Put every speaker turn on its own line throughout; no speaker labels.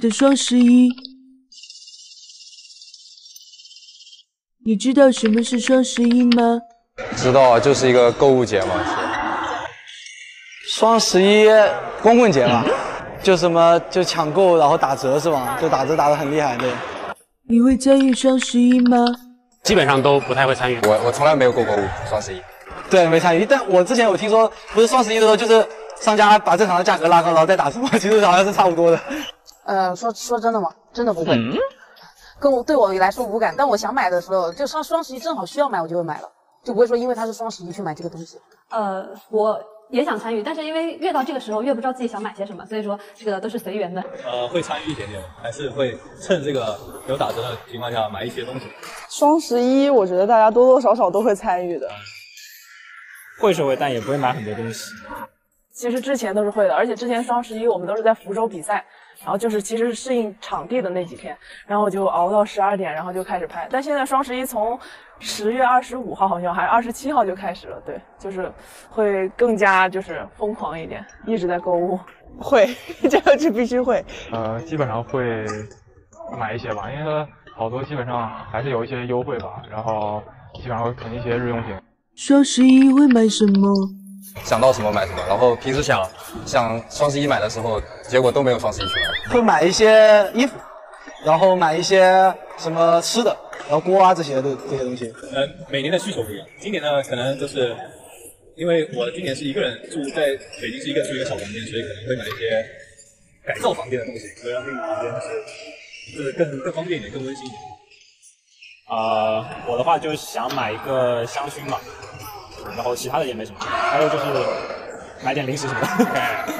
的双十一。你知道什么是双十一吗？
知道啊，就是一个购物节嘛。
双十一光棍节嘛，就什么就抢购，然后打折是吧？就打折打得很厉害，对。
你会参与双十一吗？
基本上都不太会参与。
我我从来没有过购物双十一。
对，没参与。但我之前有听说，不是双十一的时候，就是商家把正常的价格拉高，然后再打折嘛，其实好像是差不多的。
呃，说说真的吗？真的不会。跟我对我来说无感，但我想买的时候，就双双十一正好需要买，我就会买了，就不会说因为它是双十一去买这个东西。
呃，我也想参与，但是因为越到这个时候越不知道自己想买些什么，所以说这个都是随缘的。
呃，会参与一点点，还是会趁这个有打折的情况下买一些东西。
双十一，我觉得大家多多少少都会参与的。
会是会，但也不会买很多东西。
其实之前都是会的，而且之前双十一我们都是在福州比赛。然后就是其实是适应场地的那几天，然后我就熬到十二点，然后就开始拍。但现在双十一从十月二十五号好像还是二十七号就开始了，对，就是会更加就是疯狂一点，一直在购物。会，这个是必须会。
呃，基本上会买一些吧，因为好多基本上还是有一些优惠吧，然后基本上会囤一些日用品。
双十一会买什么？
想到什么买什么，然后平时想想双十一买的时候，结果都没有双十一去买。
会买一些衣服，然后买一些什么吃的，然后锅啊这些的这些东西。
呃，每年的需求不一样。今年呢，可能就是因为我今年是一个人住在北京，是一个人住一个小房间，所以可能会买一些改造房间的东西，会让那个房间是就是更更方便一点，更温馨一点。
啊，我的话就想买一个香薰嘛。然后其他的也没什么，还有就是买点零食什么的。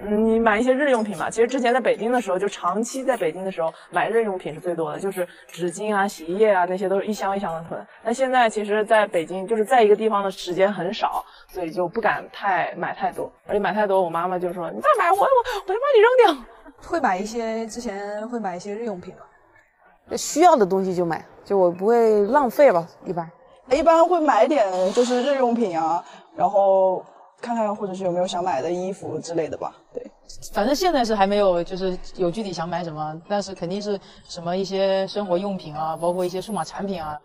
你买一些日用品吧？其实之前在北京的时候，就长期在北京的时候买日用品是最多的，就是纸巾啊、洗衣液啊，那些都是一箱一箱的囤。但现在其实在北京，就是在一个地方的时间很少，所以就不敢太买太多。而且买太多，我妈妈就说：“你再买，我我我就把你扔掉。”
会买一些，之前会买一些日用品吧，需要的东西就买，就我不会浪费吧，一般。
一般会买点就是日用品啊，然后看看或者是有没有想买的衣服之类的吧。对，
反正现在是还没有就是有具体想买什么，但是肯定是什么一些生活用品啊，包括一些数码产品啊，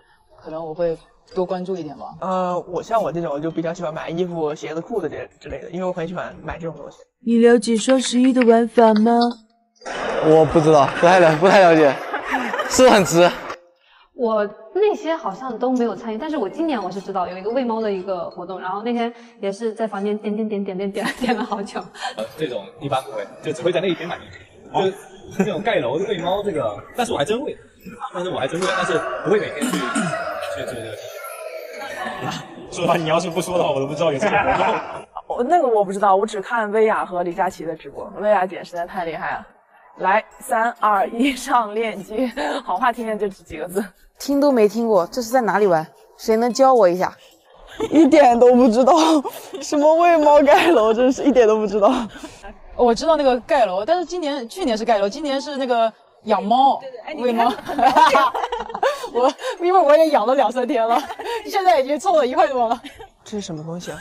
可能我会多关注一点吧。
呃，我像我这种就比较喜欢买衣服、鞋子、裤子这之类的，因为我很喜欢买这种东西。
你了解双十一的玩法吗？
我不知道，不太了不太了解，是不是很值？
我那些好像都没有参与，但是我今年我是知道有一个喂猫的一个活动，然后那天也是在房间点点点点点点点了好久。
呃，这种一般不会，就只会在那一天买。就这种盖楼的喂猫这个，但是我还真会，但是我还真会，但是不会每天去去这个。
说吧，你要是不说的话，我都不知道有这个活动。
我那个我不知道，我只看薇娅和李佳琦的直播，薇娅姐实在太厉害了。来，三二一，上链接。好话听见就这几个字，
听都没听过，这是在哪里玩？谁能教我一下？
一点都不知道，什么喂猫盖楼，真是一点都不知道。
我知道那个盖楼，但是今年去年是盖楼，今年是那个养猫，喂猫。我因为我也养了两三天了，现在已经凑了一块多了。
这是什么东西啊？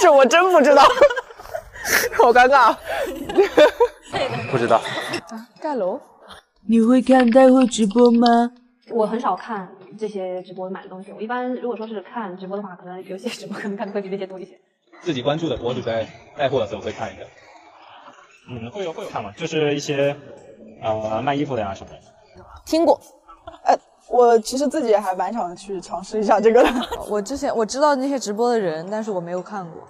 这我真不知道，好尴尬。
不知道。
啊，盖楼？
你会看带货直播吗？
我很少看这些直播买的东西。我一般如果说是看直播的话，可能有些直播可能看的会比那些多一些。
自己关注的博主在带货的时候会看一下。
嗯，会有会有看嘛，就是一些呃卖衣服的呀什么的。
听过。
呃，我其实自己还蛮想去尝试一下这个的。
我之前我知道那些直播的人，但是我没有看过。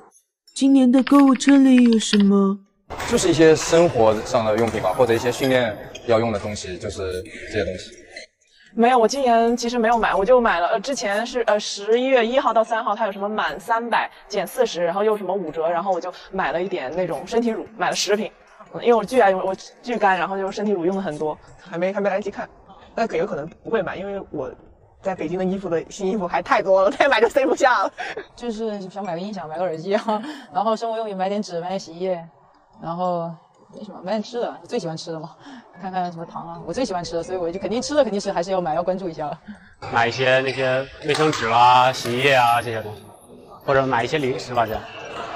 今年的购物车里有什么？
就是一些生活上的用品吧，或者一些训练要用的东西，就是这些东西。
没有，我今年其实没有买，我就买了。呃，之前是呃十一月一号到三号，它有什么满三百减四十，然后又什么五折，然后我就买了一点那种身体乳，买了十瓶，因为我巨爱用，我巨干，然后就身体乳用的很多，还没还没来得及看，那可有可能不会买，因为我在北京的衣服的新衣服还太多了，再买就塞不下了。
就是想买个音响，买个耳机啊，然后生活用品买点纸，买点洗衣液。然后没什么，买点吃的，最喜欢吃的嘛，看看什么糖啊，我最喜欢吃的，所以我就肯定吃的肯定是还是要买，要关注一下了。
买一些那些卫生纸啦、洗衣液啊这些东西，或者买一些零食吧，这样。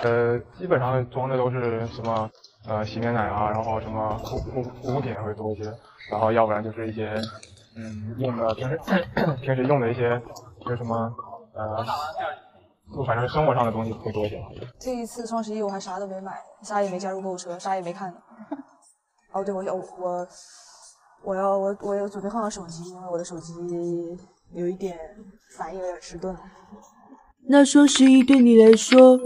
呃，基本上装的都是什么呃洗面奶啊，然后什么护护护肤品会多一些，然后要不然就是一些嗯用的平时 平时用的一些就是什么呃，就反正生活上的东西会多一些吧。
这一次双十一我还啥都没买，啥也没加入购物车，啥也没看。哦，对，我要我我要我我要准备换个手机，因为我的手机有一点反应有点迟钝。
那双十一对你来说，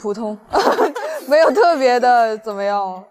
普通，没有特别的怎么样。